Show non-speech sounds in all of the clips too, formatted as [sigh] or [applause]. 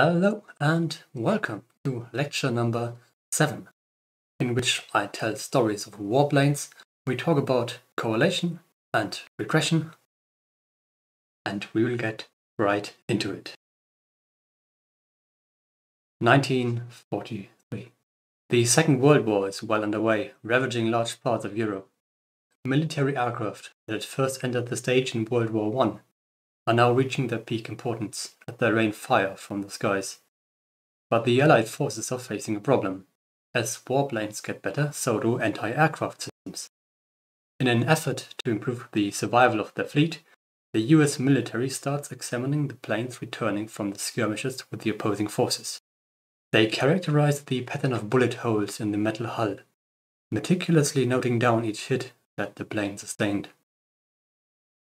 Hello and welcome to lecture number 7, in which I tell stories of warplanes. We talk about correlation and regression, and we will get right into it. 1943. The Second World War is well underway, ravaging large parts of Europe. Military aircraft that first entered the stage in World War I are now reaching their peak importance as they rain fire from the skies. But the Allied forces are facing a problem. As warplanes get better, so do anti aircraft systems. In an effort to improve the survival of their fleet, the US military starts examining the planes returning from the skirmishes with the opposing forces. They characterize the pattern of bullet holes in the metal hull, meticulously noting down each hit that the plane sustained.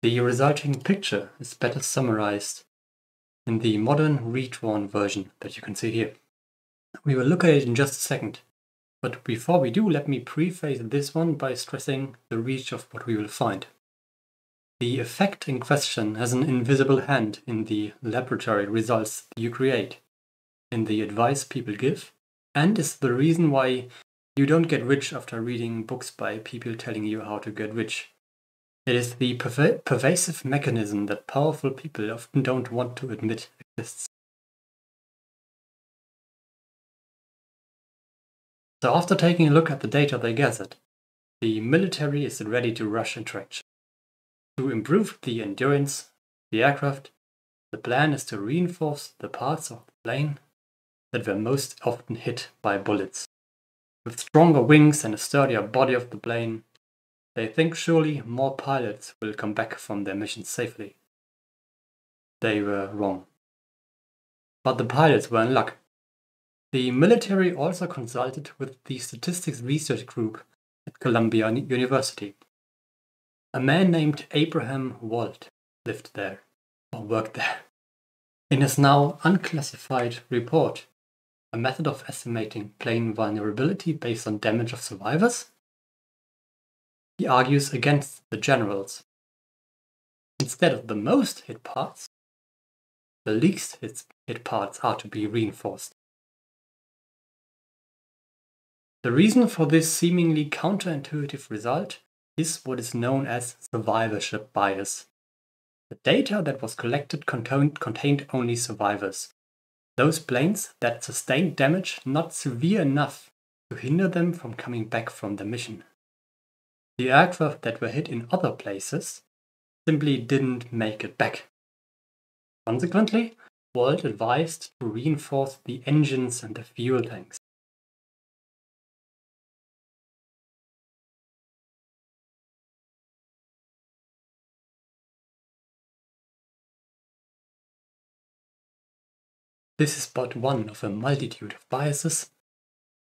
The resulting picture is better summarized in the modern redrawn version that you can see here. We will look at it in just a second, but before we do, let me preface this one by stressing the reach of what we will find. The effect in question has an invisible hand in the laboratory results you create, in the advice people give, and is the reason why you don't get rich after reading books by people telling you how to get rich. It is the perv- pervasive mechanism that powerful people often don't want to admit exists. So, after taking a look at the data they gathered, the military is ready to rush into action. To improve the endurance of the aircraft, the plan is to reinforce the parts of the plane that were most often hit by bullets. With stronger wings and a sturdier body of the plane, they think surely more pilots will come back from their missions safely. They were wrong. But the pilots were in luck. The military also consulted with the Statistics Research Group at Columbia University. A man named Abraham Wald lived there, or worked there. In his now unclassified report, a method of estimating plane vulnerability based on damage of survivors, he argues against the generals. Instead of the most hit parts, the least hit parts are to be reinforced. The reason for this seemingly counterintuitive result is what is known as survivorship bias. The data that was collected contained, contained only survivors, those planes that sustained damage not severe enough to hinder them from coming back from the mission. The aircraft that were hit in other places simply didn't make it back. Consequently, Wald advised to reinforce the engines and the fuel tanks. This is but one of a multitude of biases,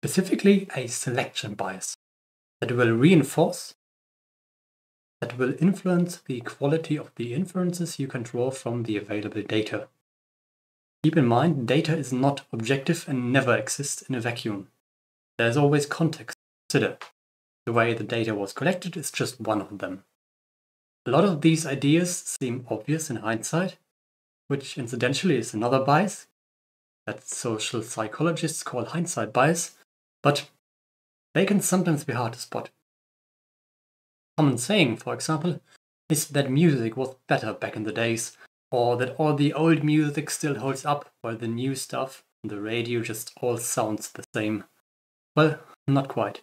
specifically a selection bias, that will reinforce that will influence the quality of the inferences you can draw from the available data. Keep in mind, data is not objective and never exists in a vacuum. There's always context to consider. The way the data was collected is just one of them. A lot of these ideas seem obvious in hindsight, which incidentally is another bias that social psychologists call hindsight bias, but they can sometimes be hard to spot common saying, for example, is that music was better back in the days, or that all the old music still holds up while the new stuff on the radio just all sounds the same. Well, not quite.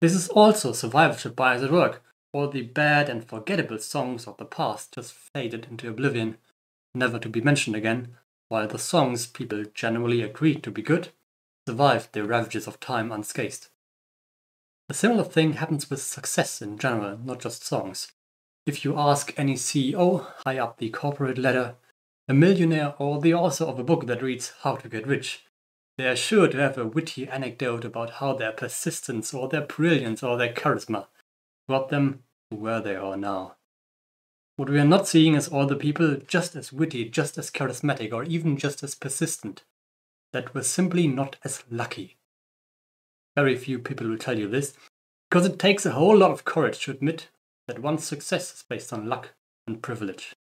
This is also survivorship bias at work. All the bad and forgettable songs of the past just faded into oblivion, never to be mentioned again, while the songs people generally agreed to be good survived the ravages of time unscathed. A similar thing happens with success in general, not just songs. If you ask any CEO high up the corporate ladder, a millionaire, or the author of a book that reads How to Get Rich, they are sure to have a witty anecdote about how their persistence or their brilliance or their charisma brought them to where they are now. What we are not seeing is all the people just as witty, just as charismatic, or even just as persistent, that were simply not as lucky very few people will tell you this, because it takes a whole lot of courage to admit that one's success is based on luck and privilege.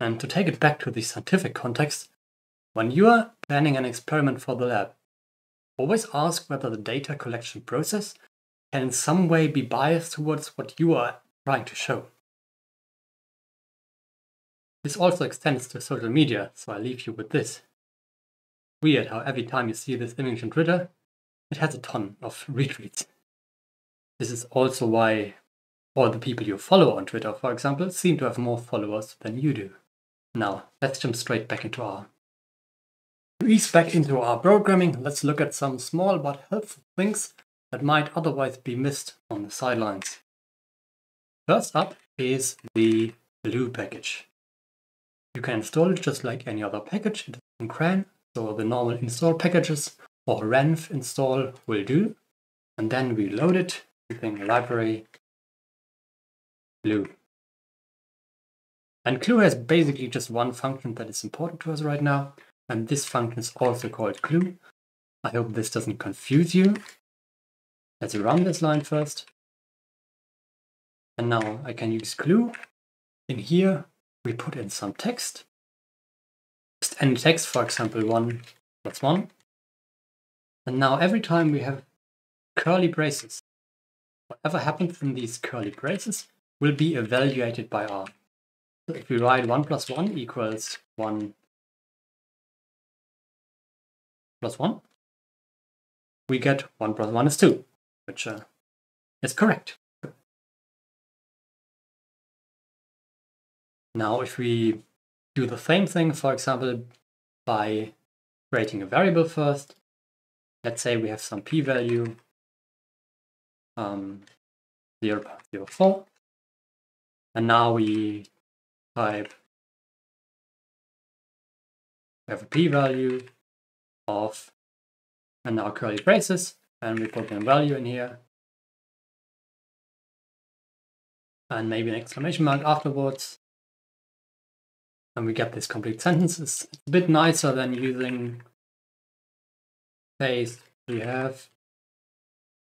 And to take it back to the scientific context, when you are planning an experiment for the lab, always ask whether the data collection process can in some way be biased towards what you are trying to show. This also extends to social media, so I leave you with this. Weird how every time you see this image on Twitter, it has a ton of [laughs] retweets. This is also why all the people you follow on Twitter, for example, seem to have more followers than you do. Now, let's jump straight back into R. To ease back into our programming, let's look at some small but helpful things that might otherwise be missed on the sidelines. First up is the glue package. You can install it just like any other package. In CRAN, so the normal install packages or renv install will do. And then we load it using library glue. And glue has basically just one function that is important to us right now. And this function is also called glue. I hope this doesn't confuse you. Let's run this line first. And now I can use glue. In here, we put in some text. Just any text, for example, one plus one. And now every time we have curly braces, whatever happens in these curly braces will be evaluated by R. So if we write 1 plus 1 equals 1 plus 1, we get 1 plus 1 is 2, which uh, is correct. Now if we do the same thing, for example, by creating a variable first, let's say we have some p-value um, 0 0.04, and now we type we have a p-value of and now curly braces and we put a value in here. And maybe an exclamation mark afterwards. And we get this complete sentence. It's a bit nicer than using space we have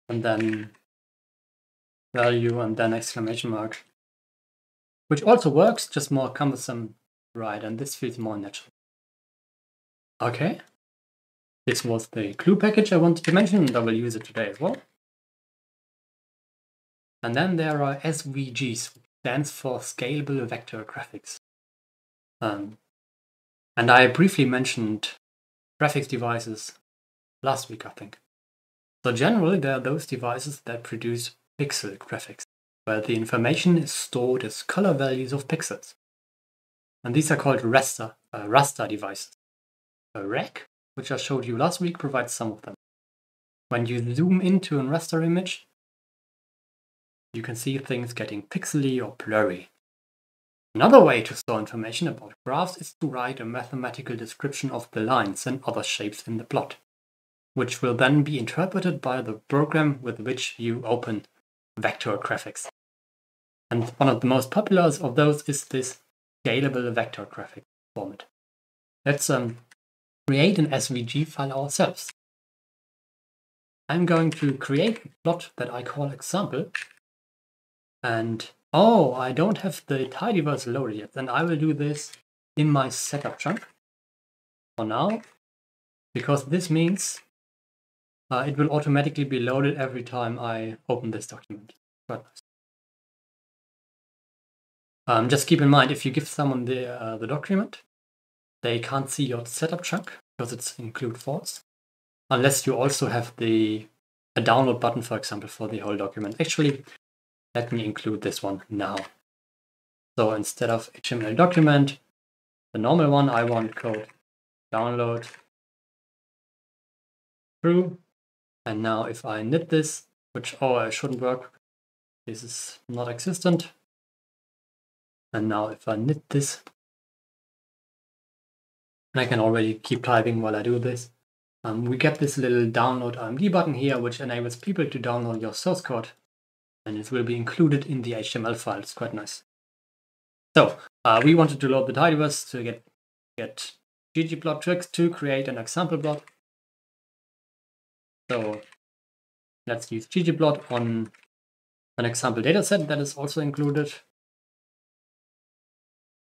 and then value and then exclamation mark which also works, just more cumbersome right, and this feels more natural. Okay, this was the glue package I wanted to mention, and I will use it today as well. And then there are SVGs, which stands for Scalable Vector Graphics. Um, and I briefly mentioned graphics devices last week, I think. So generally, there are those devices that produce pixel graphics where the information is stored as color values of pixels. And these are called raster, uh, raster devices. A REC, which I showed you last week, provides some of them. When you zoom into a raster image, you can see things getting pixely or blurry. Another way to store information about graphs is to write a mathematical description of the lines and other shapes in the plot, which will then be interpreted by the program with which you open vector graphics. And one of the most popular of those is this scalable vector graphic format. Let's um, create an SVG file ourselves. I'm going to create a plot that I call example. And oh, I don't have the tidyverse loaded yet. Then I will do this in my setup chunk for now, because this means uh, it will automatically be loaded every time I open this document. Quite nice. Um, just keep in mind, if you give someone the, uh, the document, they can't see your setup chunk because it's include false, unless you also have the a download button, for example, for the whole document. Actually, let me include this one now. So instead of HTML document, the normal one, I want code download true. And now if I knit this, which, oh, it shouldn't work, this is not existent. And now if I knit this, and I can already keep typing while I do this, um, we get this little download RMD button here, which enables people to download your source code, and it will be included in the HTML file. It's quite nice. So uh, we wanted to load the tidyverse to get get ggplot tricks to create an example plot. So let's use ggplot on an example dataset that is also included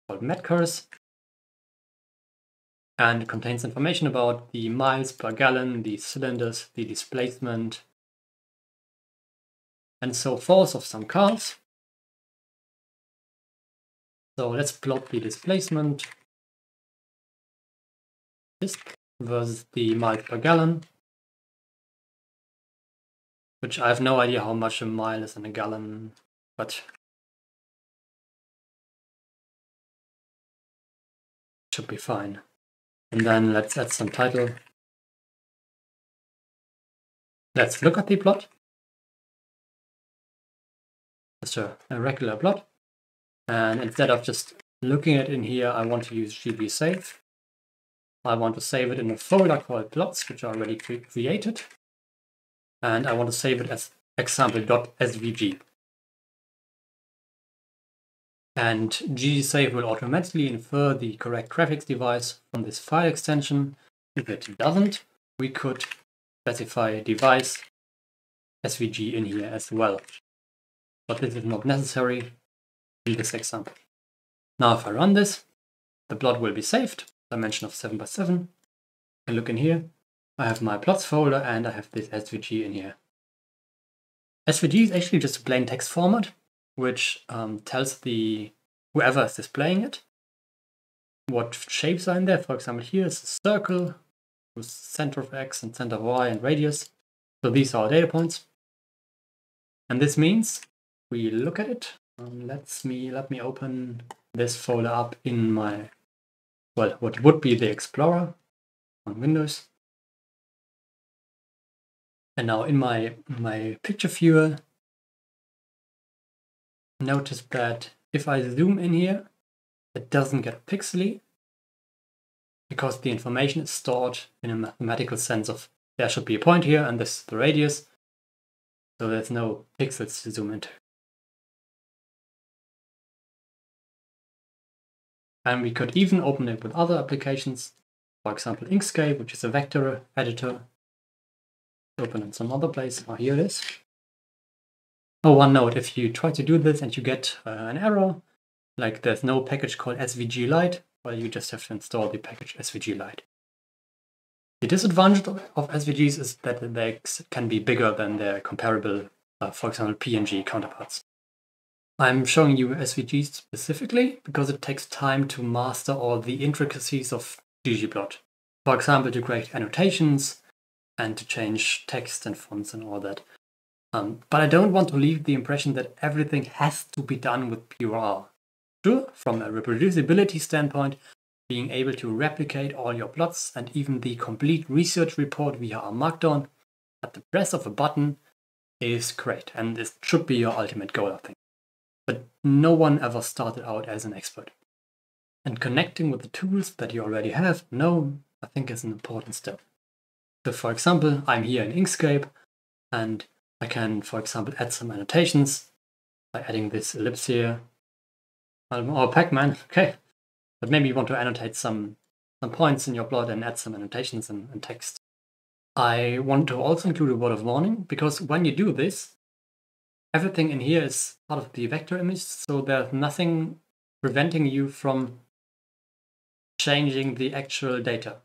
called mtcars. and contains information about the miles per gallon, the cylinders, the displacement, and so forth of some cars. So let's plot the displacement this versus the miles per gallon, which I have no idea how much a mile is in a gallon, but should be fine. And then let's add some title. Let's look at the plot. Just a, a regular plot. And instead of just looking at in here, I want to use ggsave. I want to save it in a folder called plots, which I already cre created. And I want to save it as example.svg. And ggsave will automatically infer the correct graphics device from this file extension. If it doesn't, we could specify a device svg in here as well. But this is not necessary in this example. Now if I run this, the plot will be saved, dimension of 7 by 7 And look in here, I have my plots folder and I have this svg in here. SVG is actually just a plain text format, which um, tells the whoever is displaying it what shapes are in there. For example, here is a circle with center of x and center of y and radius. So these are our data points. And this means we look at it. Um, let's me let me open this folder up in my well, what would be the Explorer on Windows. And now in my my picture viewer, notice that if I zoom in here, it doesn't get pixely because the information is stored in a mathematical sense of there should be a point here and this is the radius. So there's no pixels to zoom into. And we could even open it with other applications, for example Inkscape, which is a vector editor. Open in some other place. Oh, here it is. Oh, one note, if you try to do this and you get uh, an error, like there's no package called svglite, well, you just have to install the package svglite. The disadvantage of SVGs is that they can be bigger than their comparable, uh, for example, PNG counterparts. I'm showing you SVGs specifically because it takes time to master all the intricacies of ggplot. For example, to create annotations and to change text and fonts and all that. Um, but I don't want to leave the impression that everything has to be done with pure Sure, from a reproducibility standpoint, being able to replicate all your plots and even the complete research report via R Markdown at the press of a button is great, and this should be your ultimate goal, I think. But no one ever started out as an expert. And connecting with the tools that you already have, no, I think is an important step. So for example, I'm here in Inkscape, and I can, for example, add some annotations by adding this ellipse here. Um, oh, Pac-Man, okay. But maybe you want to annotate some, some points in your plot and add some annotations and, and text. I want to also include a word of warning, because when you do this, everything in here is part of the vector image, so there's nothing preventing you from changing the actual data.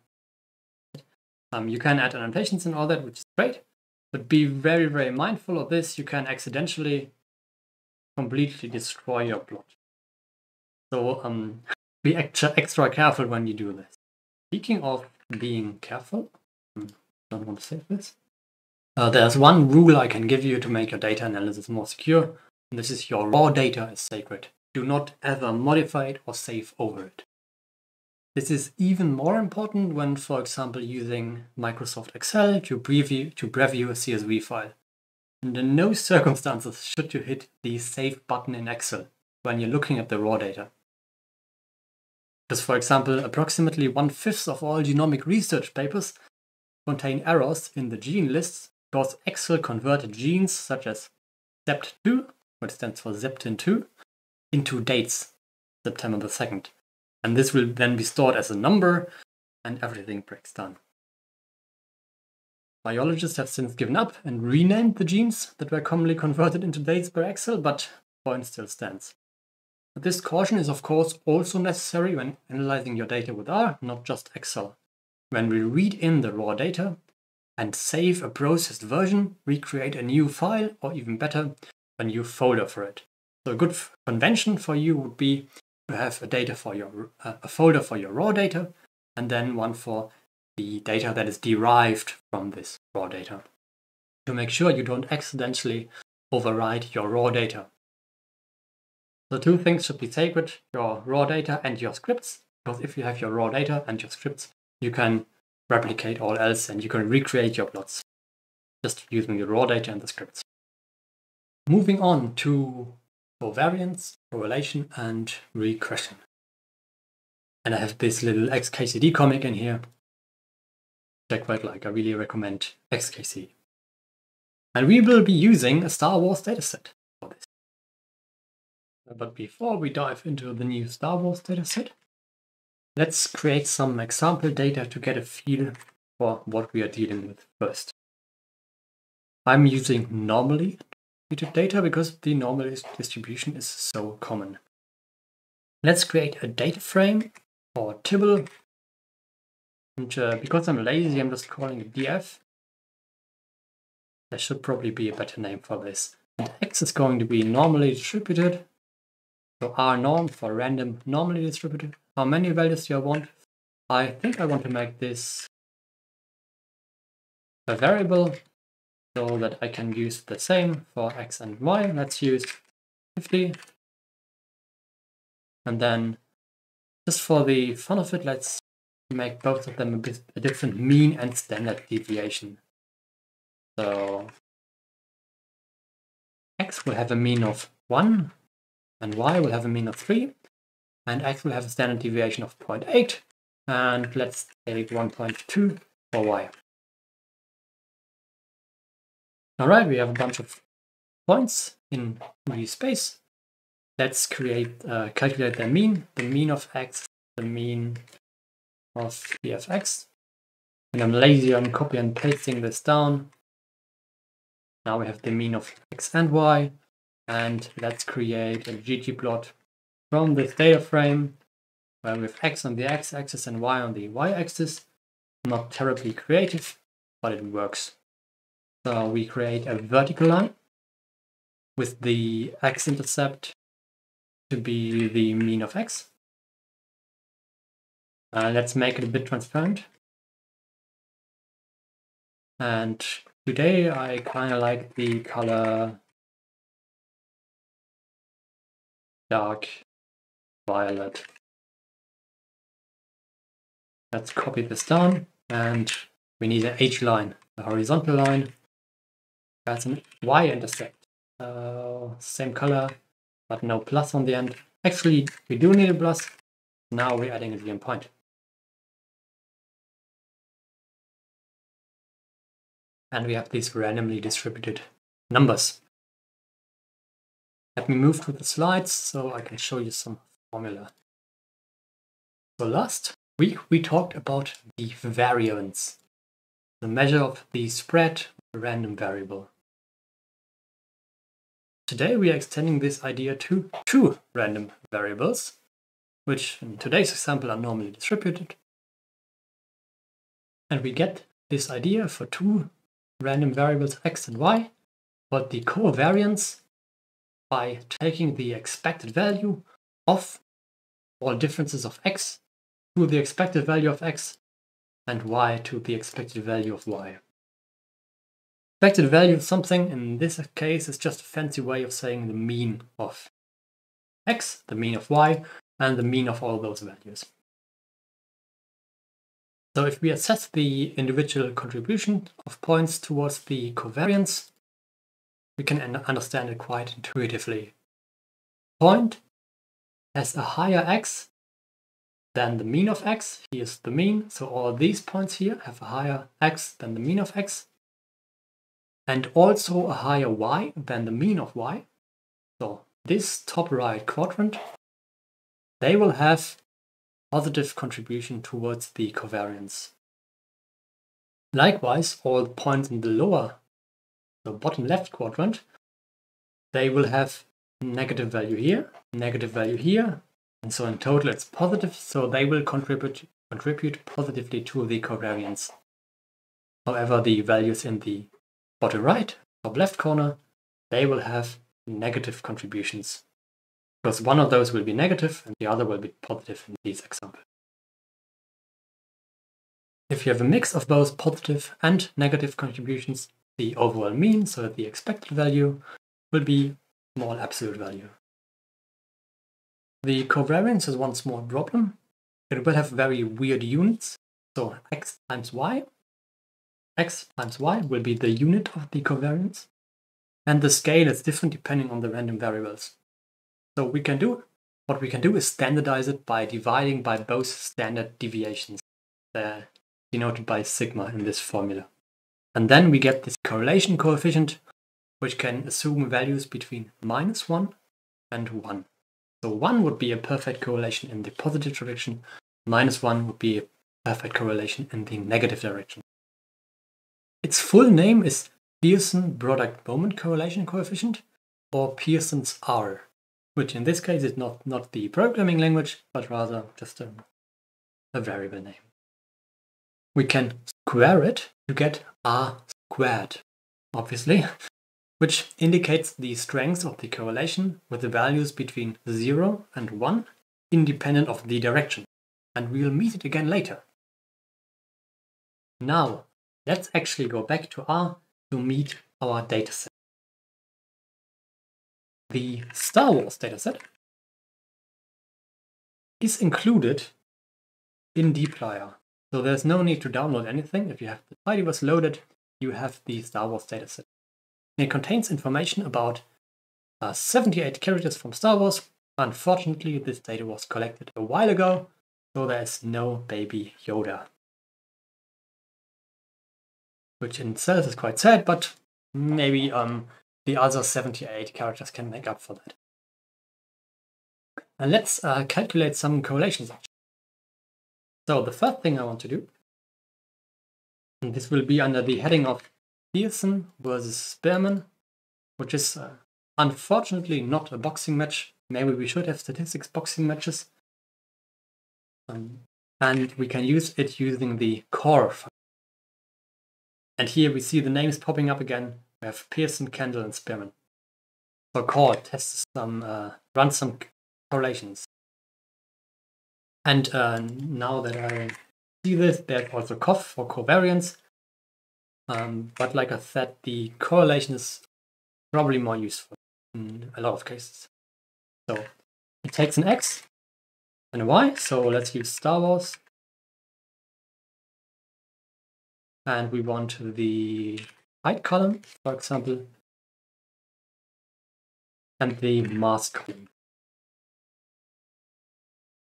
Um, you can add annotations and all that, which is great, but be very, very mindful of this. You can accidentally completely destroy your plot. So um, [laughs] be extra, extra careful when you do this. Speaking of being careful, hmm, don't want to save this. Uh, there's one rule I can give you to make your data analysis more secure. And this is your raw data is sacred. Do not ever modify it or save over it. This is even more important when, for example, using Microsoft Excel to preview, to preview a CSV file. Under no circumstances should you hit the Save button in Excel when you're looking at the raw data. Because, for example, approximately one-fifth of all genomic research papers contain errors in the gene lists because Excel converted genes such as SEPT2, which stands for Septin2, into dates, September the 2nd. And this will then be stored as a number and everything breaks down. Biologists have since given up and renamed the genes that were commonly converted into dates by Excel, but the point still stands. This caution is of course also necessary when analyzing your data with R, not just Excel. When we read in the raw data and save a processed version, we create a new file or even better, a new folder for it. So a good convention for you would be to have a data for your uh, a folder for your raw data and then one for the data that is derived from this raw data to make sure you don't accidentally overwrite your raw data. The two things should be sacred, your raw data and your scripts, because if you have your raw data and your scripts, you can replicate all else and you can recreate your plots just using the raw data and the scripts. Moving on to covariance, correlation, and regression. And I have this little XKCD comic in here, which I quite like. I really recommend XKCD. And we will be using a Star Wars dataset for this. But before we dive into the new Star Wars dataset, let's create some example data to get a feel for what we are dealing with first. I'm using normally data because the normal distribution is so common. Let's create a data frame or Tibble. And uh, because I'm lazy, I'm just calling it df. There should probably be a better name for this. And x is going to be normally distributed. So rnorm for random normally distributed. How many values do I want? I think I want to make this a variable so that I can use the same for x and y. Let's use 50. And then just for the fun of it, let's make both of them a bit a different mean and standard deviation. So x will have a mean of 1 and y will have a mean of 3 and x will have a standard deviation of 0.8 and let's take 1.2 for y. Alright, we have a bunch of points in 3D space. Let's create, uh, calculate the mean, the mean of x, the mean of p of x. When I'm lazy, I'm copy and pasting this down. Now we have the mean of x and y. And let's create a ggplot from this data frame where we have x on the x-axis and y on the y-axis. Not terribly creative, but it works. So we create a vertical line with the x-intercept to be the mean of x. Uh, let's make it a bit transparent. And today I kind of like the color dark violet. Let's copy this down and we need an H line, a horizontal line that's an y-intercept. Uh, same color, but no plus on the end. Actually, we do need a plus. Now we're adding a geom point. And we have these randomly distributed numbers. Let me move to the slides so I can show you some formula. So last week we talked about the variance, the measure of the spread a random variable. Today we are extending this idea to two random variables, which in today's example are normally distributed. And we get this idea for two random variables x and y, but the covariance by taking the expected value of all differences of x to the expected value of x and y to the expected value of y. Expected value of something in this case is just a fancy way of saying the mean of x, the mean of y, and the mean of all those values. So if we assess the individual contribution of points towards the covariance, we can understand it quite intuitively. Point has a higher x than the mean of x. Here's the mean, so all these points here have a higher x than the mean of x and also a higher y than the mean of y. So this top right quadrant, they will have positive contribution towards the covariance. Likewise, all points in the lower, the bottom left quadrant, they will have negative value here negative value here. And so in total it's positive, so they will contribute contribute positively to the covariance. However, the values in the bottom right, top left corner, they will have negative contributions because one of those will be negative and the other will be positive in these examples. If you have a mix of both positive and negative contributions, the overall mean, so the expected value, will be small absolute value. The covariance is one small problem. It will have very weird units. So x times y. x times y will be the unit of the covariance. And the scale is different depending on the random variables. So we can do what we can do is standardize it by dividing by both standard deviations, uh, denoted by sigma in this formula. And then we get this correlation coefficient, which can assume values between minus 1 and 1. So 1 would be a perfect correlation in the positive direction, minus 1 would be a perfect correlation in the negative direction. Its full name is Pearson product moment correlation coefficient, or Pearson's R which in this case is not, not the programming language, but rather just a, a variable name. We can square it to get r squared, obviously, [laughs] which indicates the strength of the correlation with the values between 0 and 1, independent of the direction. And we'll meet it again later. Now, let's actually go back to R to meet our dataset the Star Wars dataset is included in dplyr. So there's no need to download anything. If you have the tidyverse loaded, you have the Star Wars dataset. It contains information about uh, 78 characters from Star Wars. Unfortunately, this data was collected a while ago, so there's no baby Yoda. Which in itself is quite sad, but maybe um, the other 78 characters can make up for that. And let's uh, calculate some correlations. So the first thing I want to do, and this will be under the heading of Pearson versus Spearman, which is uh, unfortunately not a boxing match. Maybe we should have statistics boxing matches. Um, and we can use it using the cor. And here we see the names popping up again we have Pearson, Kendall, and Spearman. So core tests some, uh, run some correlations. And uh, now that I see this, there's also cov for covariance. Um, but like I said, the correlation is probably more useful in a lot of cases. So it takes an X and a Y. So let's use Star Wars. And we want the height column, for example, and the mass column.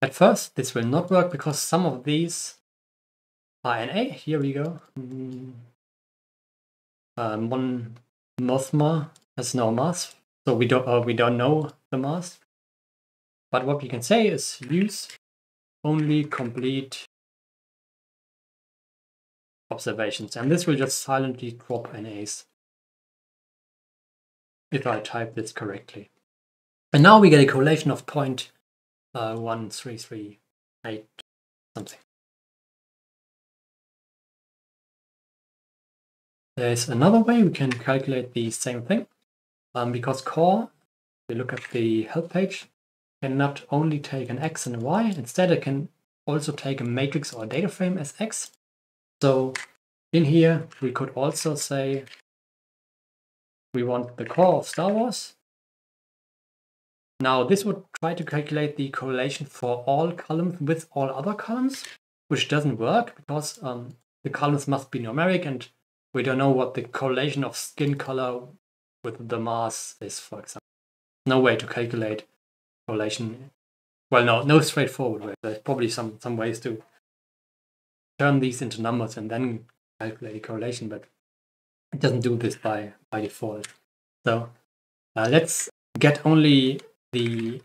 At first, this will not work because some of these are NA. Here we go. Mm. Um, Mon Mothma has no mass, so we don't uh, we don't know the mass. But what we can say is use only complete observations. And this will just silently drop an ace if I type this correctly. And now we get a correlation of point uh, 1338 something. There's another way we can calculate the same thing. Um, because cor, if you look at the help page, can not only take an x and a y, instead it can also take a matrix or a data frame as x so in here, we could also say we want the cor of Star Wars. Now this would try to calculate the correlation for all columns with all other columns, which doesn't work because um, the columns must be numeric and we don't know what the correlation of skin color with the mass is, for example. No way to calculate correlation. Well, no, no straightforward way. There's probably some, some ways to turn these into numbers and then calculate the correlation, but it doesn't do this by, by default. So uh, let's get only the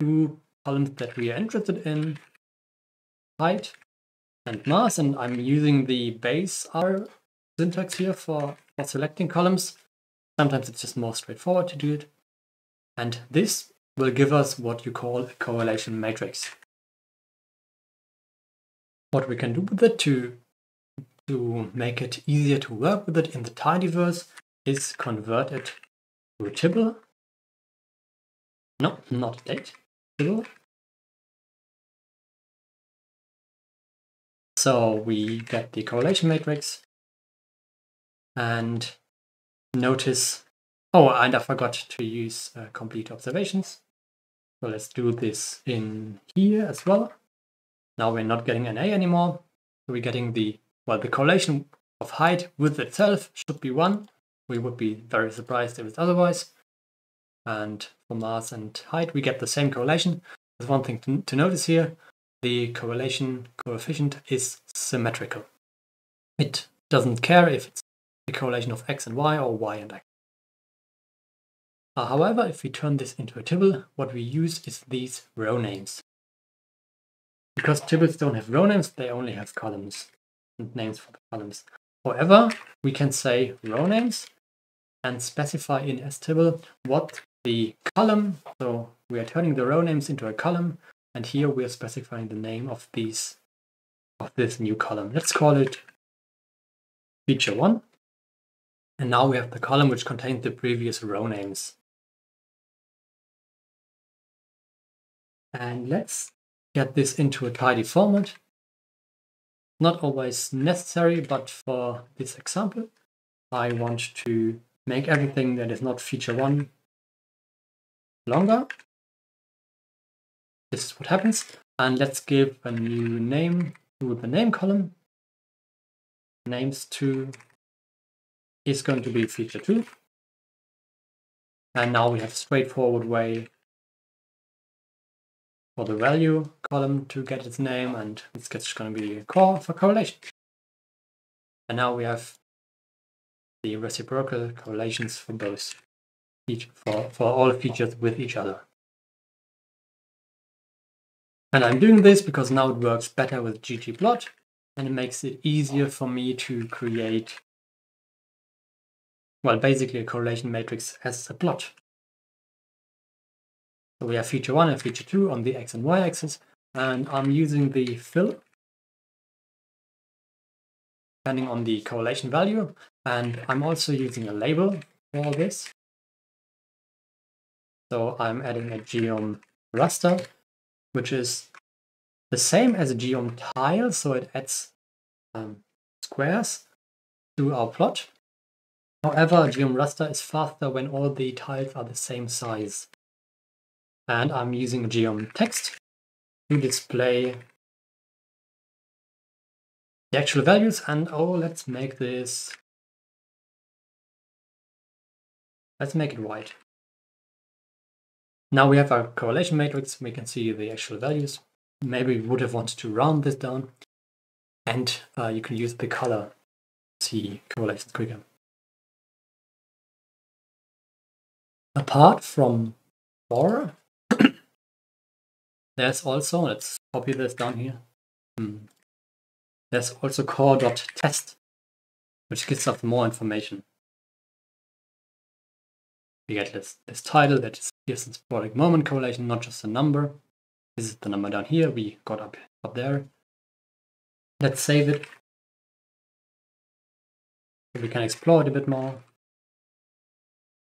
two columns that we are interested in, height and mass, and I'm using the base R syntax here for, for selecting columns. Sometimes it's just more straightforward to do it. And this will give us what you call a correlation matrix. What we can do with it to, to make it easier to work with it in the tidyverse is convert it to a tibble. No, not date, tibble. So we get the correlation matrix and notice, oh, and I forgot to use uh, complete observations. So let's do this in here as well. Now we're not getting an A anymore. So we're getting the, well, the correlation of height with itself should be one. We would be very surprised if it's otherwise. And for mass and height, we get the same correlation. There's one thing to, to notice here. The correlation coefficient is symmetrical. It doesn't care if it's the correlation of x and y or y and x. Uh, however, if we turn this into a table, what we use is these row names. Because tibbles don't have row names, they only have columns and names for the columns. However, we can say row names and specify in stibble what the column, so we are turning the row names into a column, and here we are specifying the name of these of this new column. Let's call it feature one. And now we have the column which contains the previous row names. And let's get this into a tidy format. Not always necessary, but for this example, I want to make everything that is not feature one longer. This is what happens. And let's give a new name to the name column. Names to is going to be feature 2. And now we have a straightforward way for the value column to get its name, and it's going to be a core for correlation. And now we have the reciprocal correlations for both each for, for all features with each other. And I'm doing this because now it works better with ggplot and it makes it easier for me to create well, basically a correlation matrix as a plot. So we have feature 1 and feature 2 on the x and y axis, and I'm using the fill depending on the correlation value, and I'm also using a label for this. So I'm adding a geom raster, which is the same as a geom tile, so it adds um, squares to our plot. However, geom raster is faster when all the tiles are the same size. And I'm using geom text to display the actual values. And oh, let's make this, let's make it white. Now we have our correlation matrix. We can see the actual values. Maybe we would have wanted to round this down. And uh, you can use the color to see correlations quicker. Apart from for, there's also, let's copy this down here. Hmm. There's also cor.test, which gives us more information. We get this, this title that is gives us product moment correlation, not just a number. This is the number down here we got up, up there. Let's save it. We can explore it a bit more.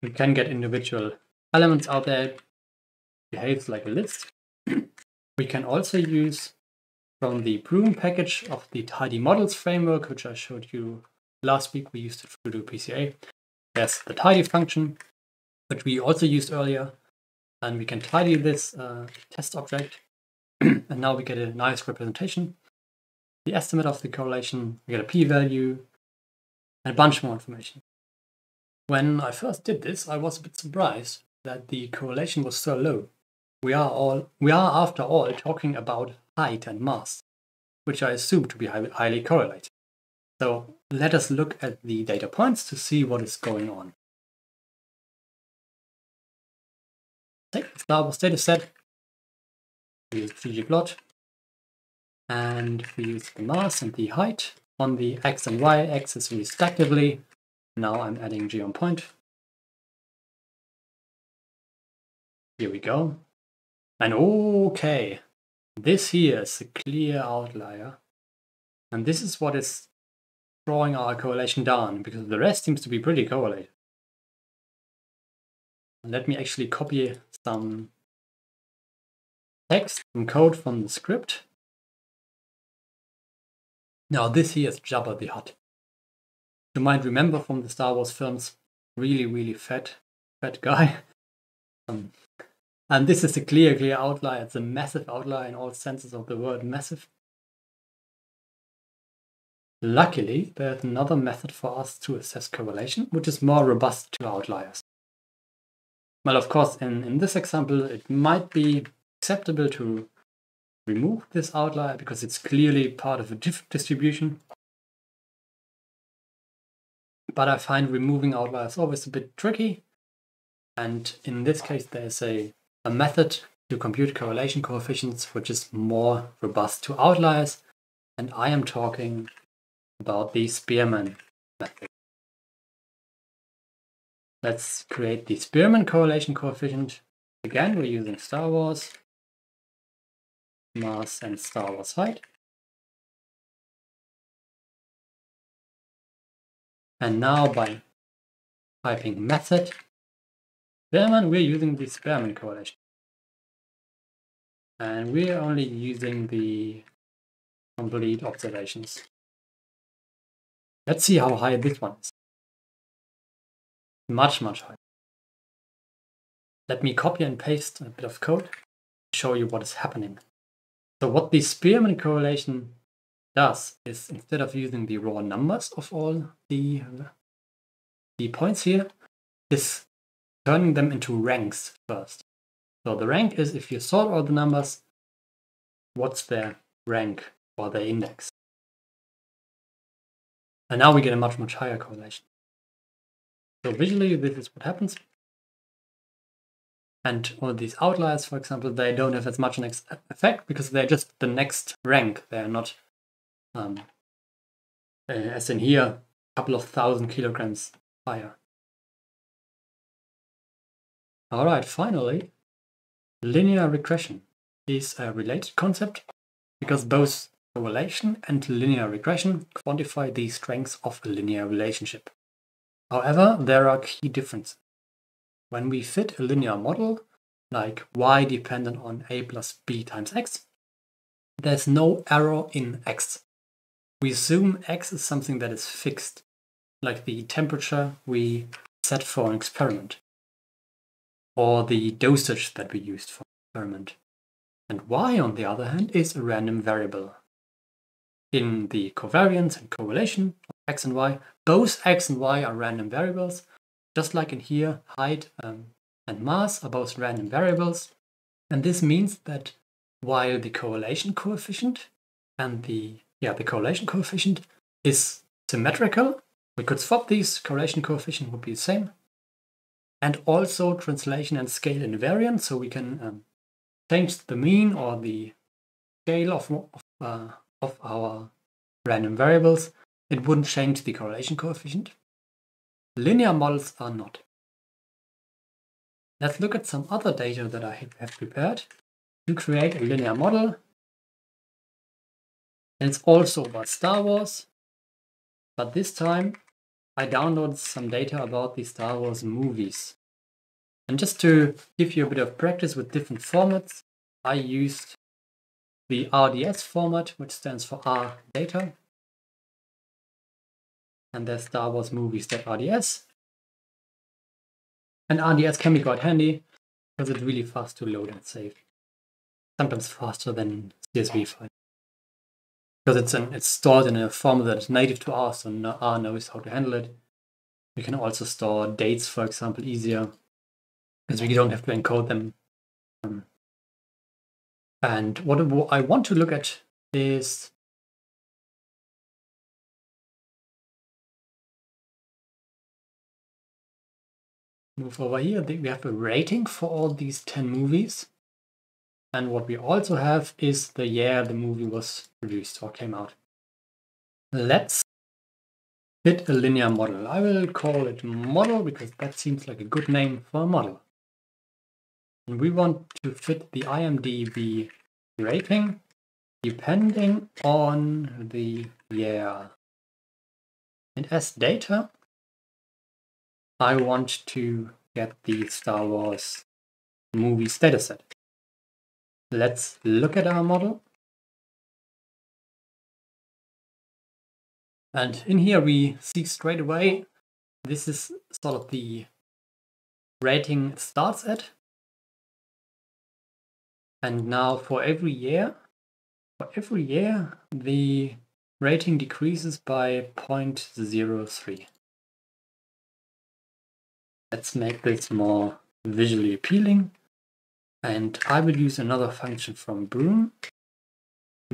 We can get individual elements out there. behaves like a list. We can also use from the Broom package of the Tidy Models framework, which I showed you last week. We used it for the PCA. There's the tidy function, which we also used earlier. And we can tidy this uh, test object. [clears throat] and now we get a nice representation. The estimate of the correlation, we get a p-value, and a bunch more information. When I first did this, I was a bit surprised that the correlation was so low. We are all we are after all talking about height and mass, which I assume to be highly correlated. So let us look at the data points to see what is going on. Take the start status set. We use ggplot. And we use the mass and the height on the x and y axis respectively now I'm adding geom point. Here we go. And okay, this here is a clear outlier. And this is what is drawing our correlation down, because the rest seems to be pretty correlated. Let me actually copy some text, some code from the script. Now this here is Jabba the Hutt. You might remember from the Star Wars films, really, really fat, fat guy. [laughs] Um, and this is a clear, clear outlier. It's a massive outlier in all senses of the word massive. Luckily, there's another method for us to assess correlation, which is more robust to outliers. Well, of course, in, in this example, it might be acceptable to remove this outlier because it's clearly part of a different distribution. But I find removing outliers always a bit tricky. And in this case, there's a, a method to compute correlation coefficients which is more robust to outliers. And I am talking about the Spearman method. Let's create the Spearman correlation coefficient. Again, we're using Star Wars, mass and Star Wars height. And now by typing method, Spearman, we're using the Spearman correlation. And we're only using the complete observations. Let's see how high this one is. Much, much higher. Let me copy and paste a bit of code to show you what is happening. So what the Spearman correlation does is instead of using the raw numbers of all the, the points here, is turning them into ranks first. So the rank is if you sort all the numbers, what's their rank or their index. And now we get a much, much higher correlation. So visually, this is what happens. And all these outliers, for example, they don't have as much an effect because they're just the next rank. They're not, um, uh, as in here, a couple of thousand kilograms higher. All right, finally, linear regression is a related concept because both correlation and linear regression quantify the strengths of a linear relationship. However, there are key differences. When we fit a linear model, like y dependent on a plus b times x, there's no error in x. We assume x is something that is fixed, like the temperature we set for an experiment, or the dosage that we used for experiment. And y, on the other hand, is a random variable, in the covariance and correlation of x and y, both x and y are random variables. Just like in here, height um, and mass are both random variables. And this means that while the correlation coefficient and the yeah the correlation coefficient is symmetrical, we could swap these, correlation coefficient would be the same. And also translation and scale invariant, so we can um, change the mean or the scale of, of uh, of our random variables, it wouldn't change the correlation coefficient. Linear models are not. Let's look at some other data that I have prepared to create a linear model. And it's also about Star Wars, but this time I downloaded some data about the Star Wars movies. And just to give you a bit of practice with different formats, I used the RDS format, which stands for R data. And there's Star Wars movies.rds. And RDS can be quite handy because it's really fast to load and save. Sometimes faster than CSV file. Because it's, an, it's stored in a format that is native to R, so R knows how to handle it. We can also store dates, for example, easier because we don't have to encode them um, and what I want to look at is move over here. We have a rating for all these 10 movies. And what we also have is the year the movie was produced or came out. Let's fit a linear model. I will call it model because that seems like a good name for a model. And we want to fit the IMDb rating depending on the year. And as data, I want to get the Star Wars movies dataset. Let's look at our model. And in here we see straight away, this is sort of the rating starts at. And now for every year, for every year, the rating decreases by 0.03. Let's make this more visually appealing. And I will use another function from Broom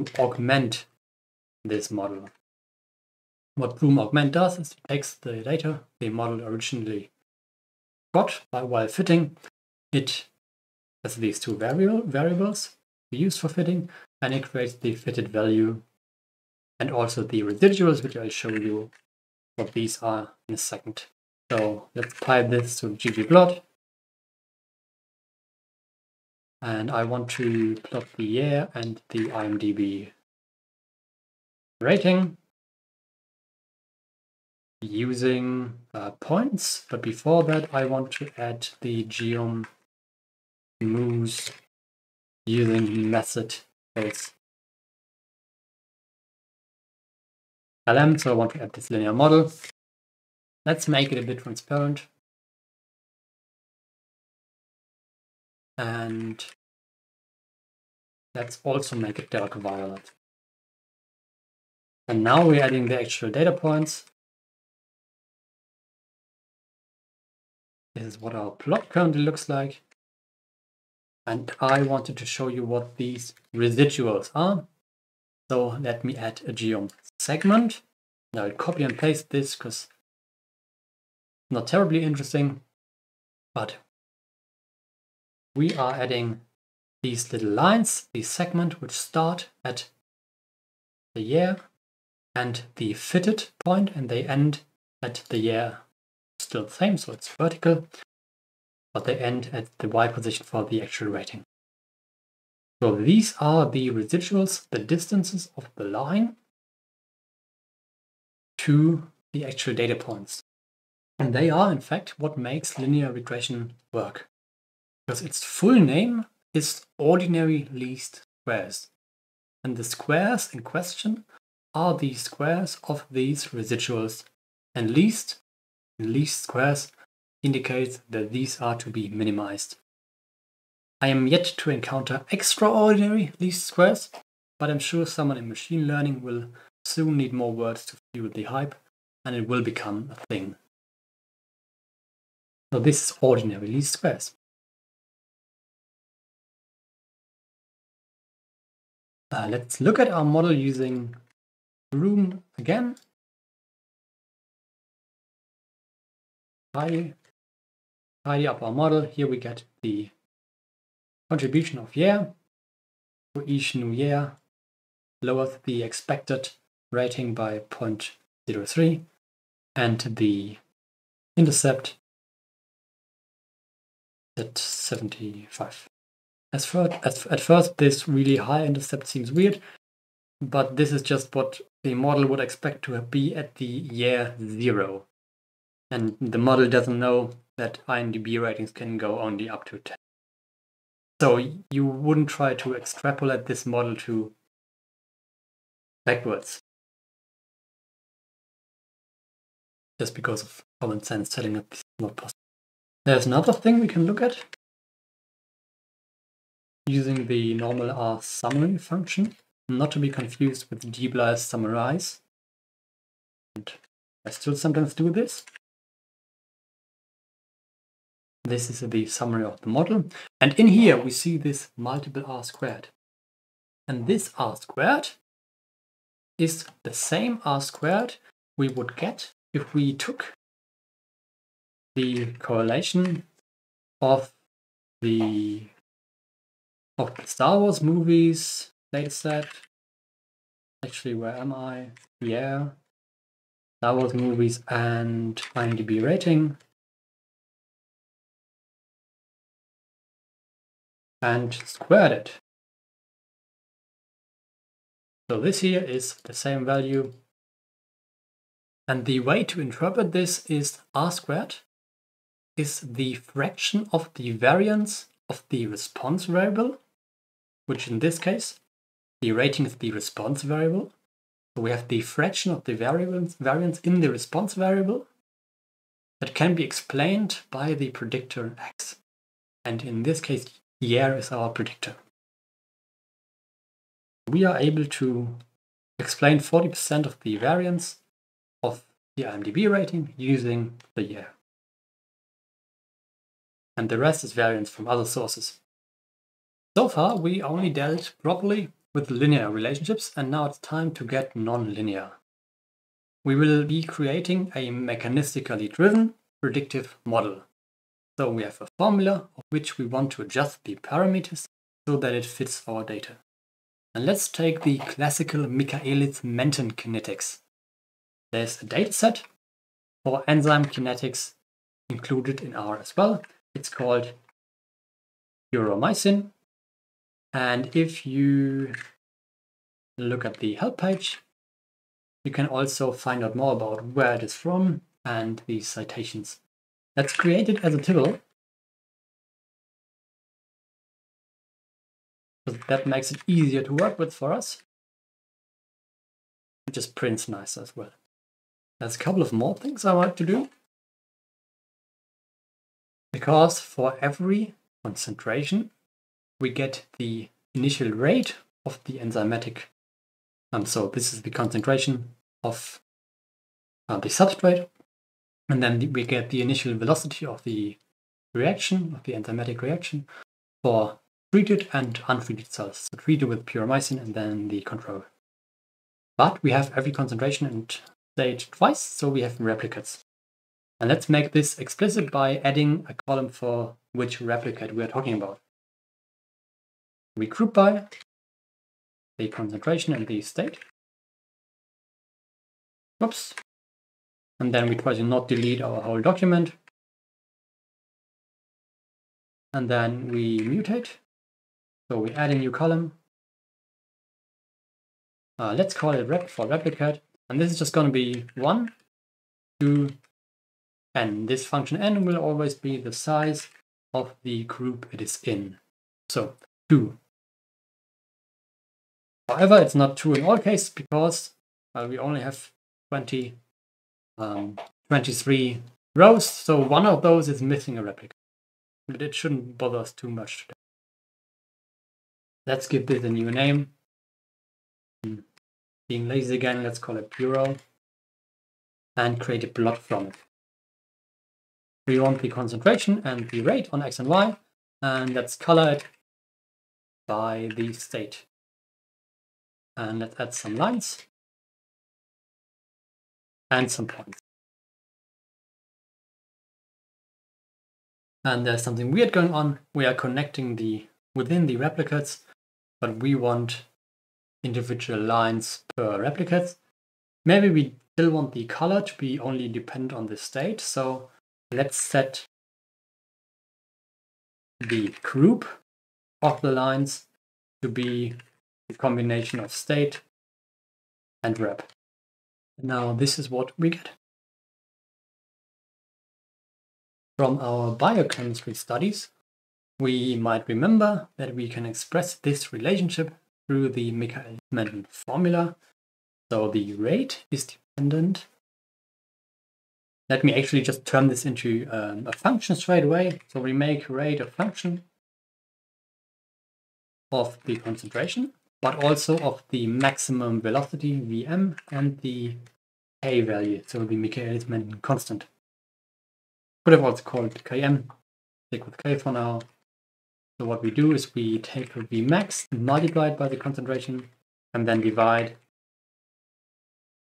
to augment this model. What Broom Augment does is it takes the data the model originally got while fitting. It has these two variable, variables we use for fitting, and it creates the fitted value and also the residuals, which I'll show you what these are in a second. So let's pipe this to ggplot. And I want to plot the year and the IMDb rating using uh, points. But before that, I want to add the geom smooth using method base lm. So I want to add this linear model. Let's make it a bit transparent. And let's also make it dark violet. And now we're adding the actual data points. Is what our plot currently looks like. And I wanted to show you what these residuals are. So let me add a geom segment. Now I'll copy and paste this because not terribly interesting, but we are adding these little lines, the segment which start at the year and the fitted point and they end at the year still the same, so it's vertical, but they end at the Y position for the actual rating. So these are the residuals, the distances of the line to the actual data points. And they are, in fact, what makes linear regression work. Because its full name is ordinary least squares. And the squares in question are the squares of these residuals. And least, least squares indicates that these are to be minimized. I am yet to encounter extraordinary least squares, but I'm sure someone in machine learning will soon need more words to fuel the hype, and it will become a thing. So this is ordinary least squares. Uh, let's look at our model using Broom again. Tidy, tidy up our model. Here we get the contribution of year. For each new year, lower the expected rating by 0.03 and the intercept at 75. As for, as, at first, this really high intercept seems weird, but this is just what the model would expect to be at the year zero. And the model doesn't know that IMDb ratings can go only up to 10. So you wouldn't try to extrapolate this model to backwards. Just because of common sense telling this is not possible. There's another thing we can look at using the normal R summary function, not to be confused with dplyr summarize. And I still sometimes do this. This is the summary of the model. And in here we see this multiple R squared. And this R squared is the same R squared we would get if we took the correlation of the of the Star Wars movies dataset. Actually, where am I? Yeah. Star Wars movies and IMDb rating. And squared it. So this here is the same value. And the way to interpret this is r squared is the fraction of the variance of the response variable, which in this case, the rating is the response variable. So we have the fraction of the variance, variance in the response variable that can be explained by the predictor x. And in this case, year is our predictor. We are able to explain 40% of the variance of the IMDb rating using the year and the rest is variance from other sources. So far, we only dealt properly with linear relationships, and now it's time to get non-linear. We will be creating a mechanistically driven predictive model. So we have a formula of which we want to adjust the parameters so that it fits our data. And let's take the classical Michaelis-Menten kinetics. There's a dataset for enzyme kinetics included in R as well, it's called Puromycin. And if you look at the help page, you can also find out more about where it is from and the citations. That's it as a tibble. That makes it easier to work with for us. It just prints nice as well. There's a couple of more things I want to do. Because for every concentration, we get the initial rate of the enzymatic. Um, so this is the concentration of uh, the substrate. And then we get the initial velocity of the reaction, of the enzymatic reaction, for treated and untreated cells. So treated with puromycin and then the control. But we have every concentration and state twice, so we have replicates. And let's make this explicit by adding a column for which replicate we are talking about. We group by the concentration and the state. Oops. And then we try to not delete our whole document. And then we mutate. So we add a new column. Uh, let's call it rep for replicate. And this is just going to be 1, 2, n. This function n will always be the size of the group it is in. So 2. However, it's not true in all cases because well, we only have 20, um, 23 rows, so one of those is missing a replica. But it shouldn't bother us too much today. Let's give this a new name. Hmm. Being lazy again, let's call it Puro and create a plot from it we want the concentration and the rate on x and y, and let's color it by the state. And let's add some lines and some points. And there's something weird going on. We are connecting the within the replicates, but we want individual lines per replicates. Maybe we still want the color to be only dependent on the state. So let's set the group of the lines to be a combination of state and rep. Now this is what we get. From our biochemistry studies, we might remember that we can express this relationship through the Michaelis-Menten formula. So the rate is dependent let me actually just turn this into um, a function straight away. So we make rate a function of the concentration, but also of the maximum velocity Vm and the k value, so the Michaelis-Menten constant. Could have also called Km, stick with k for now. So what we do is we take Vmax multiplied by the concentration and then divide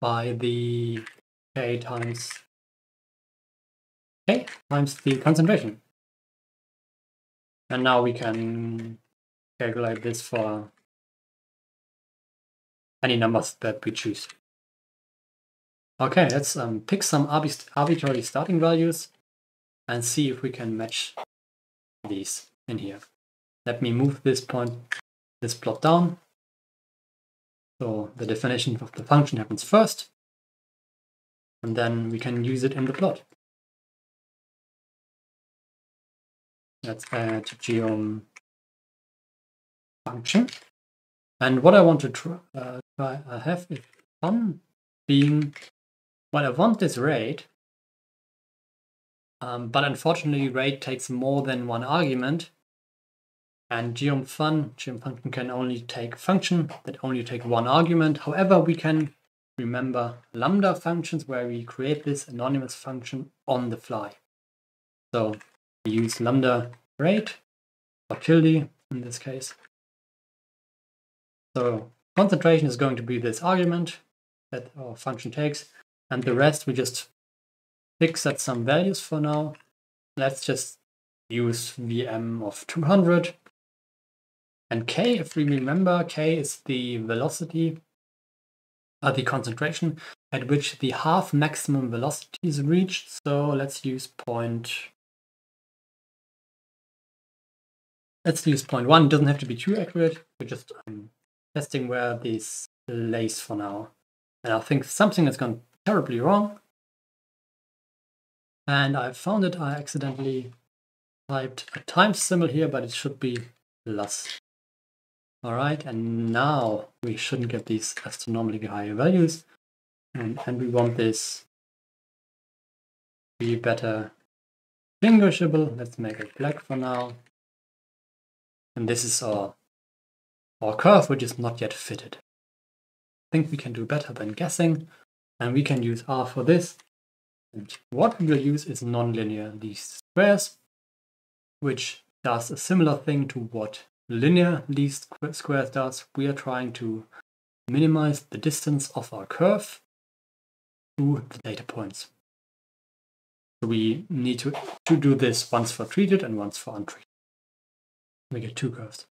by the k times K times the concentration. And now we can calculate this for any numbers that we choose. Okay, let's um, pick some arbitrary starting values and see if we can match these in here. let me move this point, this plot down. So the definition of the function happens first, and then we can use it in the plot. Let's add geom function. And what I want to try, uh, try I have is fun being, well, I want this rate, um, but unfortunately rate takes more than one argument. And geom fun, geom function can only take function that only take one argument. However, we can remember lambda functions where we create this anonymous function on the fly. So we use lambda rate or tilde in this case. So concentration is going to be this argument that our function takes, and the rest we just fix at some values for now. Let's just use VM of 200. And K, if we remember, K is the velocity, uh, the concentration at which the half maximum velocity is reached. So let's use point Let's use point one. It doesn't have to be too accurate. We're just um, testing where this lays for now. And I think something has gone terribly wrong. And I found it. I accidentally typed a times symbol here, but it should be plus. All right, and now we shouldn't get these astronomically higher values. And, and we want this be better distinguishable. Let's make it black for now. And this is our, our curve, which is not yet fitted. I think we can do better than guessing, and we can use R for this. And what we will use is nonlinear least squares, which does a similar thing to what linear least squares does. We are trying to minimize the distance of our curve to the data points. So we need to, to do this once for treated and once for untreated we get two curves.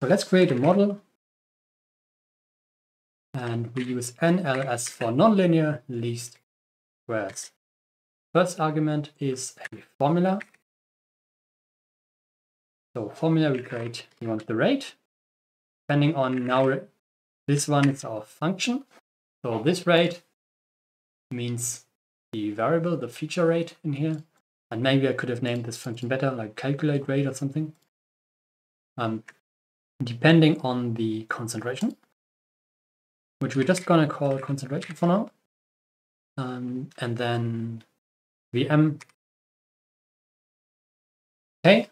So let's create a model. And we use NLS for nonlinear least squares. First argument is a formula. So formula we create, we want the rate. Depending on now, this one is our function. So this rate means the variable, the feature rate in here. And maybe I could have named this function better, like calculate rate or something. Um, depending on the concentration, which we're just going to call concentration for now. Um, and then VM. Okay.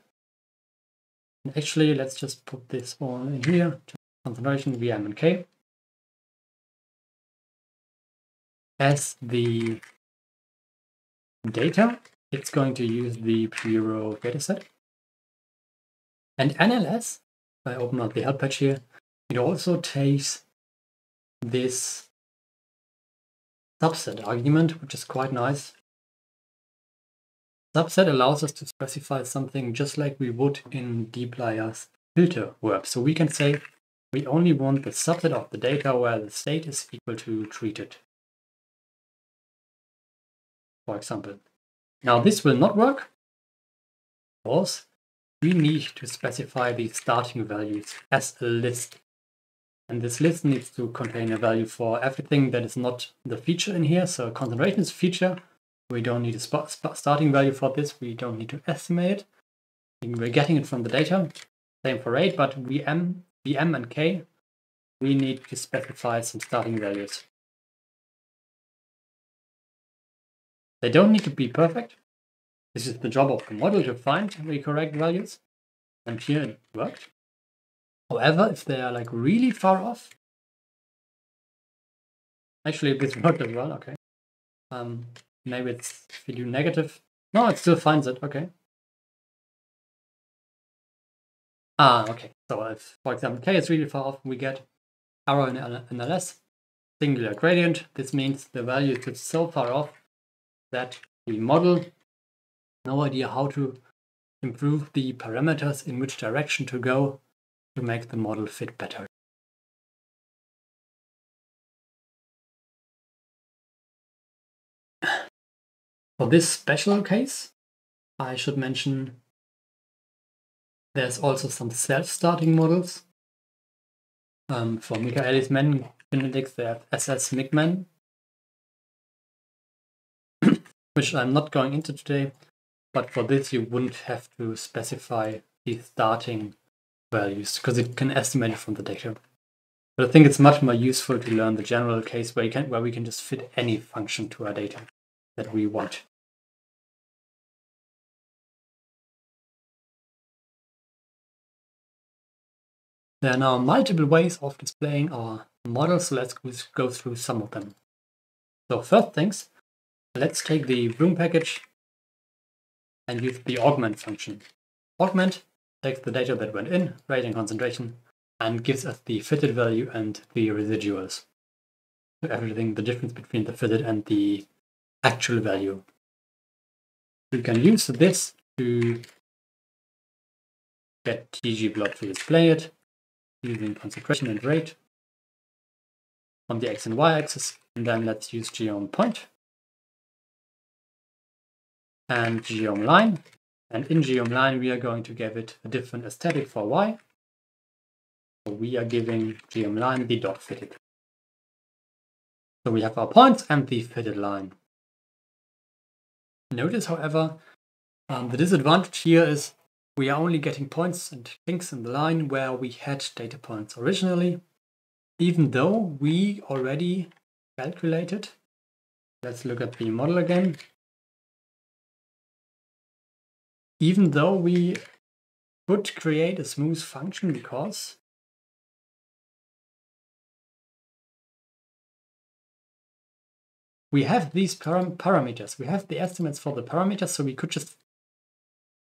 And actually, let's just put this all in here. Concentration, VM and K. As the data it's going to use the Puro dataset. And NLS, I open up the help page here, it also takes this subset argument, which is quite nice. Subset allows us to specify something just like we would in dplyr's filter verb. So we can say we only want the subset of the data where the state is equal to treated. For example, now this will not work because we need to specify the starting values as a list. And this list needs to contain a value for everything that is not the feature in here. So concentration is feature. We don't need a spot starting value for this. We don't need to estimate it. We're getting it from the data. Same for rate, but VM, VM and K, we need to specify some starting values. They don't need to be perfect. This is the job of the model to find the correct values. And here it worked. However, if they are like really far off, actually this [laughs] worked as well, okay. Um, maybe it's if you do negative. No, it still finds it, okay. Ah, okay. So if, for example, k is really far off, we get arrow in NLS, singular gradient. This means the value is so far off that the model no idea how to improve the parameters in which direction to go to make the model fit better. [sighs] For this special case, I should mention There's also some self-starting models. Um, for Michaelis Men kinetics, they have SSmicmen, [coughs] which I'm not going into today, but for this you wouldn't have to specify the starting values because it can estimate it from the data. But I think it's much more useful to learn the general case where, can, where we can just fit any function to our data that we want. There are now multiple ways of displaying our model, so let's go through some of them. So first things, let's take the Broom package and use the augment function. Augment takes the data that went in, rate and concentration, and gives us the fitted value and the residuals. So everything, the difference between the fitted and the actual value. We can use this to get ggplot to display it using concentration and rate on the x and y axis. And then let's use geom point and geom line. And in geom line, we are going to give it a different aesthetic for y. So we are giving geom line the dot fitted. So we have our points and the fitted line. Notice, however, um, the disadvantage here is we are only getting points and kinks in the line where we had data points originally, even though we already calculated. Let's look at the model again. Even though we could create a smooth function because we have these param parameters. We have the estimates for the parameters, so we could just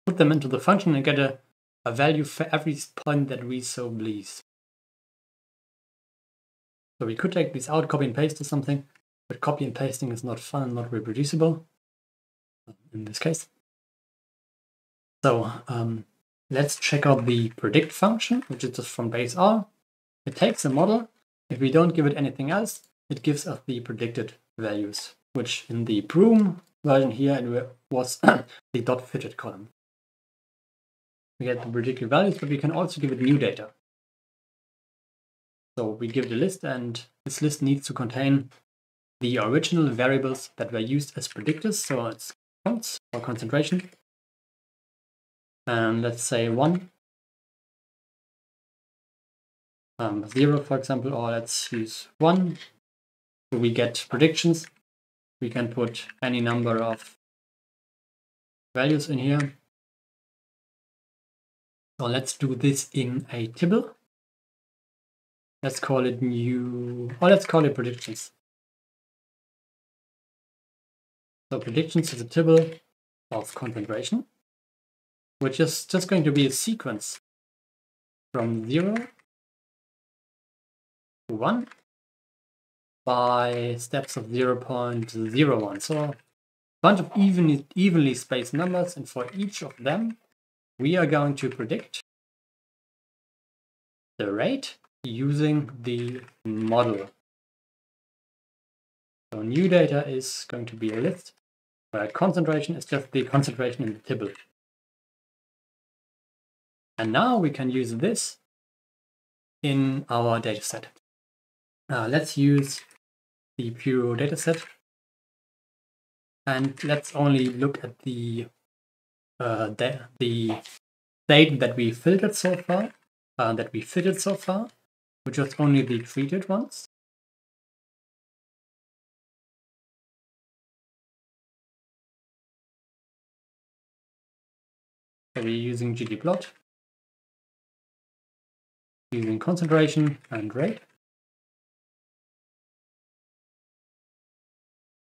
put them into the function and get a, a value for every point that we so please. So we could take this out, copy and paste or something, but copy and pasting is not fun not reproducible in this case. So um, let's check out the predict function, which is just from base R. It takes a model. If we don't give it anything else, it gives us the predicted values, which in the Broom version here it was [coughs] the dot fitted column. We get the predicted values, but we can also give it new data. So we give the list and this list needs to contain the original variables that were used as predictors. So it's counts or concentration. And let's say one, um, zero, for example, or let's use one we get predictions. We can put any number of values in here. So let's do this in a table. Let's call it new, or let's call it predictions. So predictions is a table of concentration, which is just going to be a sequence from 0 to 1 by steps of 0 0.01. So a bunch of evenly, evenly spaced numbers, and for each of them, we are going to predict the rate using the model. So new data is going to be a list, where concentration is just the concentration in the tibble. And now we can use this in our dataset. Uh, let's use the Puro dataset. And let's only look at the uh, the, the data that we filtered so far, uh, that we fitted so far, which was only the treated ones. So we're using ggplot, using concentration and rate.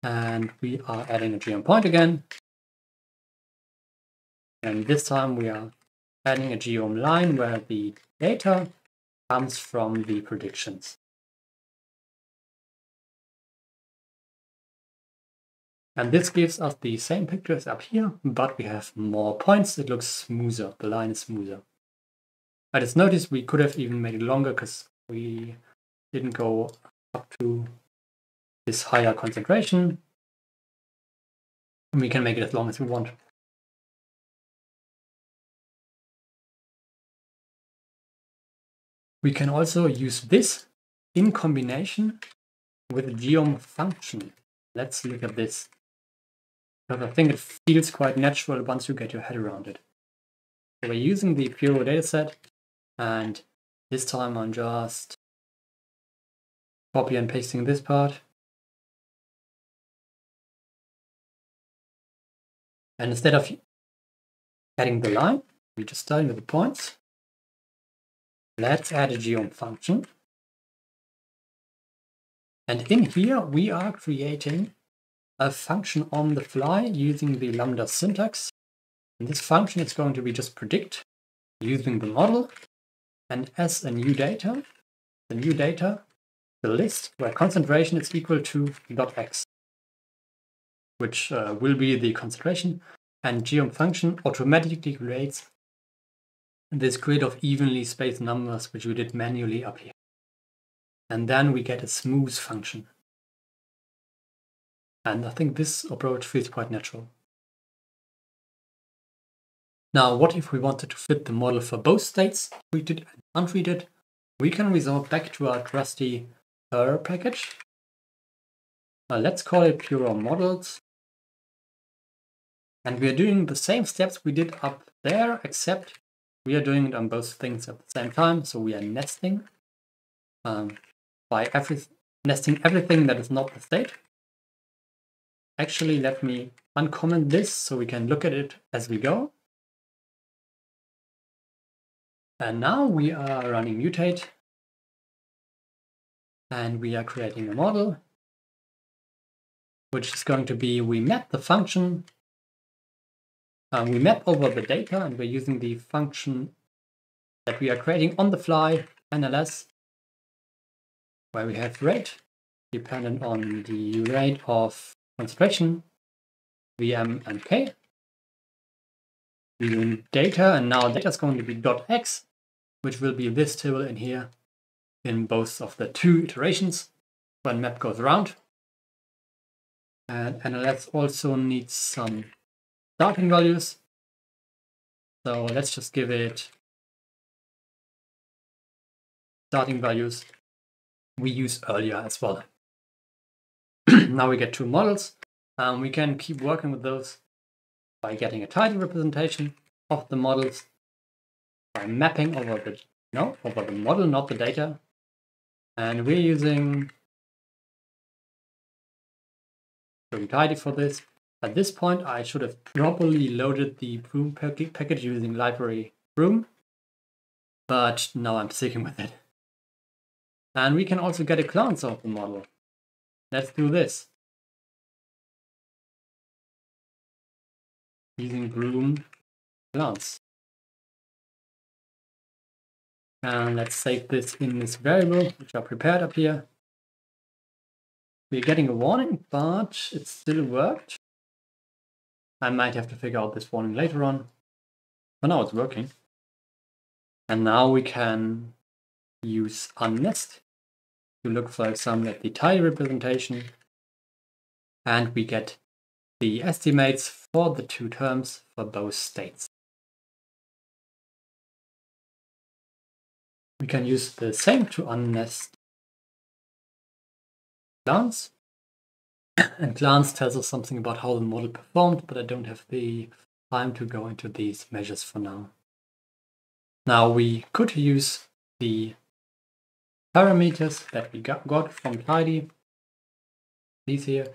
and we are adding a geom point again. And this time we are adding a geom line where the data comes from the predictions. And this gives us the same picture as up here, but we have more points. It looks smoother. The line is smoother. I just noticed we could have even made it longer because we didn't go up to this higher concentration. And we can make it as long as we want. we can also use this in combination with geom function. Let's look at this. Because I think it feels quite natural once you get your head around it. So we're using the Puro dataset, and this time I'm just copy and pasting this part. And instead of adding the line, we're just start with the points. Let's add a geom function. And in here, we are creating a function on the fly using the lambda syntax. And this function is going to be just predict using the model. And as a new data, the new data, the list where concentration is equal to dot x, which uh, will be the concentration. And geom function automatically creates this grid of evenly spaced numbers, which we did manually up here. And then we get a smooth function. And I think this approach feels quite natural. Now, what if we wanted to fit the model for both states, treated and untreated? We can resort back to our trusty purrr package. Let's call it Puro models. And we are doing the same steps we did up there, except we are doing it on both things at the same time. So we are nesting um, by every, nesting everything that is not the state. Actually, let me uncomment this so we can look at it as we go. And now we are running mutate. And we are creating a model, which is going to be, we map the function um, we map over the data and we're using the function that we are creating on the fly, NLS, where we have rate dependent on the rate of concentration, VM and K. Using data, and now data is going to be dot .x, which will be this table in here in both of the two iterations when map goes around. And NLS also needs some starting values. So let's just give it starting values we used earlier as well. [clears throat] now we get two models. Um, we can keep working with those by getting a tidy representation of the models by mapping over the no over the model, not the data. And we're using tidy for this. At this point, I should have properly loaded the Broom package using library Broom, but now I'm sticking with it. And we can also get a glance of the model. Let's do this. Using Broom glance. And let's save this in this variable, which I prepared up here. We're getting a warning, but it still worked. I might have to figure out this warning later on. But now it's working. And now we can use unnest to look, for example, at the tidy representation. And we get the estimates for the two terms for both states. We can use the same to unnest glance [coughs] and glance tells us something about how the model performed, but I don't have the time to go into these measures for now. Now we could use the parameters that we got, got from Tidy, these here,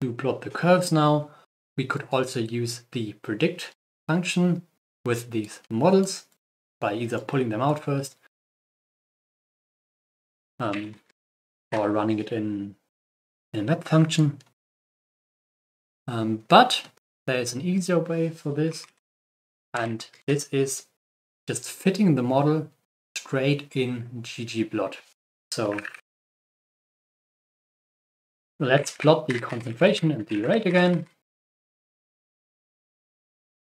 to plot the curves now. We could also use the predict function with these models by either pulling them out first um, or running it in in a map function. Um, but there is an easier way for this, and this is just fitting the model straight in ggplot. So let's plot the concentration and the rate again.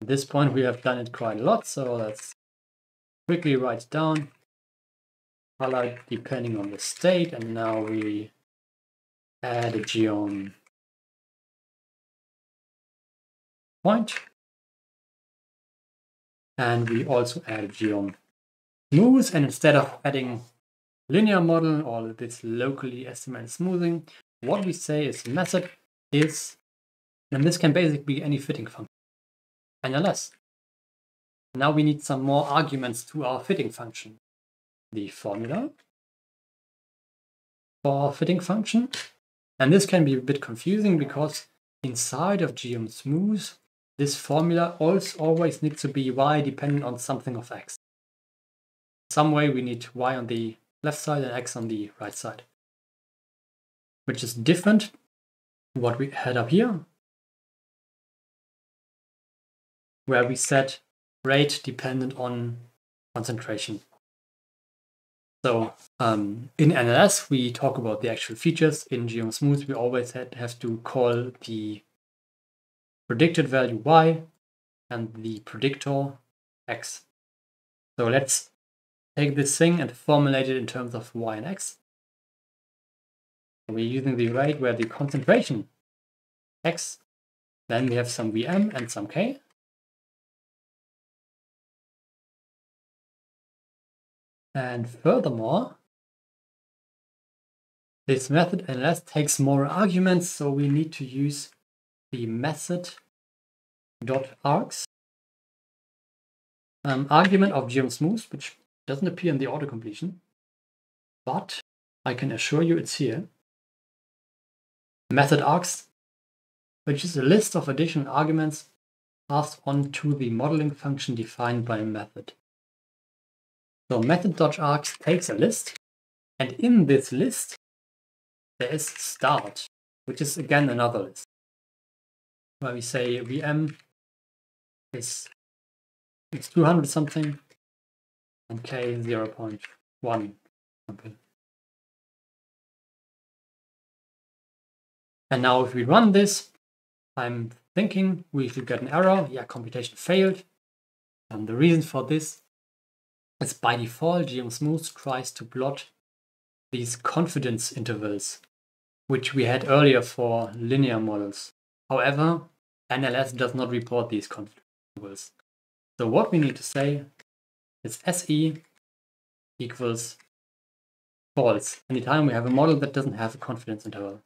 At this point we have done it quite a lot, so let's quickly write down color depending on the state, and now we add a geom. And we also add a geom smooth, and instead of adding linear model or this locally estimated smoothing, what we say is method is, and this can basically be any fitting function, NLS. Now we need some more arguments to our fitting function. The formula for fitting function. And this can be a bit confusing because inside of geom smooth, this formula also always needs to be y dependent on something of x. Some way we need y on the left side and x on the right side, which is different what we had up here, where we set rate dependent on concentration. So um, in NLS, we talk about the actual features. In geom smooth, we always had, have to call the predicted value y and the predictor x. So let's take this thing and formulate it in terms of y and x. We're using the rate where the concentration x, then we have some Vm and some k. And furthermore, this method NLS takes more arguments, so we need to use the method dot args um, argument of geom smooth, which doesn't appear in the auto completion, but I can assure you it's here. Method args, which is a list of additional arguments passed on to the modeling function defined by a method. So method.args takes a list, and in this list there is start, which is again another list. Where we say VM is, is 200 something, and k 0 0.1 something. And now if we run this, I'm thinking we should get an error. Yeah, computation failed. And the reason for this is by default, geom smooth tries to plot these confidence intervals, which we had earlier for linear models. However, NLS does not report these confidence intervals. So what we need to say is SE equals false anytime we have a model that doesn't have a confidence interval.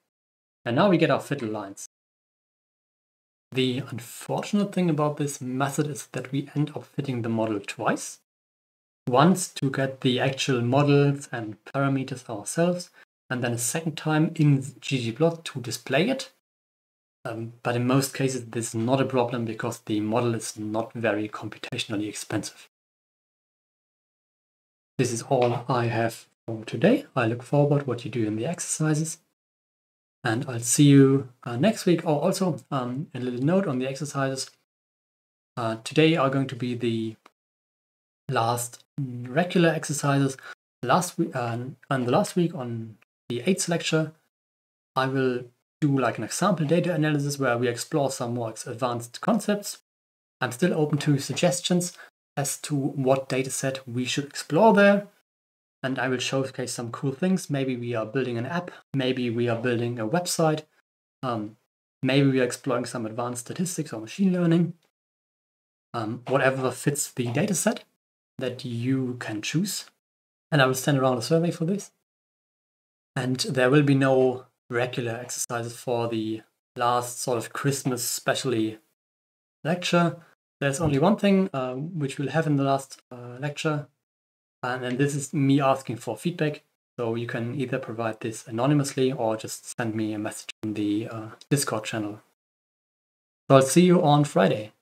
And now we get our fiddle lines. The unfortunate thing about this method is that we end up fitting the model twice. Once to get the actual models and parameters ourselves, and then a second time in ggplot to display it. Um, but in most cases, this is not a problem because the model is not very computationally expensive. This is all I have for today. I look forward what you do in the exercises. And I'll see you uh, next week. Oh, also, um, a little note on the exercises. Uh, today are going to be the last regular exercises. Last week, uh, and the last week on the eighth lecture, I will do like an example data analysis where we explore some more advanced concepts. I'm still open to suggestions as to what dataset we should explore there. And I will showcase some cool things. Maybe we are building an app, maybe we are building a website, um, maybe we are exploring some advanced statistics or machine learning. Um, whatever fits the dataset that you can choose. And I will send around a survey for this. And there will be no regular exercises for the last sort of Christmas specially lecture. There's only one thing uh, which we'll have in the last uh, lecture, and, and this is me asking for feedback. So you can either provide this anonymously or just send me a message in the uh, Discord channel. So I'll see you on Friday.